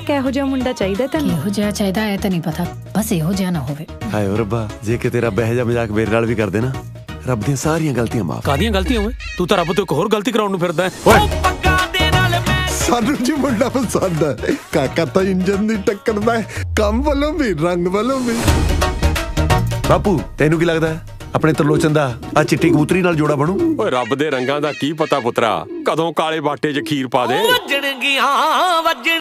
ਕਿਹੋ ਜਿਹਾ ਮੁੰਡਾ ਚਾਹੀਦਾ ਤੈਨੂੰ? ਇਹੋ ਜਿਹਾ ਚਾਹੀਦਾ ਹੈ ਤਾਂ ਨਹੀਂ ਪਤਾ। ਬਸ ਇਹੋ ਜਿਹਾ ਨਾ ਹੋਵੇ। ਹਾਏ ਓ ਰੱਬਾ ਜੇ ਕਿ ਤੇਰਾ ਬਹਿ ਜਾ ਮਜ਼ਾਕ ਮੇਰੇ ਨਾਲ ਵੀ ਕਰਦੇ ਨਾ ਰੱਬ ਦੀਆਂ ਸਾਰੀਆਂ ਗਲਤੀਆਂ ਮਾਫ। ਕਾਦੀਆਂ ਗਲਤੀਆਂ ਓਏ? ਤੂੰ ਤਾਂ ਰੱਬ ਤੋਂ ਇੱਕ ਹੋਰ ਗਲਤੀ ਕਰਾਉਣ ਨੂੰ ਫਿਰਦਾ ਹੈ। ਸਾਨੂੰ ਜੀ ਮੁੰਡਾ ਪਸੰਦ ਹੈ। ਕਾਕਾ ਤਾਂ ਇੰਜਨ ਦੀ ਟੱਕਰ ਦਾ ਕੰਮ ਵੱਲੋਂ ਵੀ ਰੰਗ ਵੱਲੋਂ ਵੀ। ਬਾਪੂ ਤੈਨੂੰ ਕੀ ਲੱਗਦਾ ਆਪਣੇ ਤਰਲੋਚਨ ਦਾ ਆ ਚਿੱਟੀ ਕਬੂਤਰੀ ਨਾਲ ਜੋੜਾ ਬਣੂ? ਓਏ ਰੱਬ ਦੇ ਰੰਗਾਂ ਦਾ ਕੀ ਪਤਾ ਪੁੱਤਰਾ? ਕਦੋਂ ਕਾਲੇ ਬਾਟੇ 'ਚ ਖੀਰ ਪਾ ਦੇ? ਵੱਜਣਗੀਆਂ ਵੱਜਣ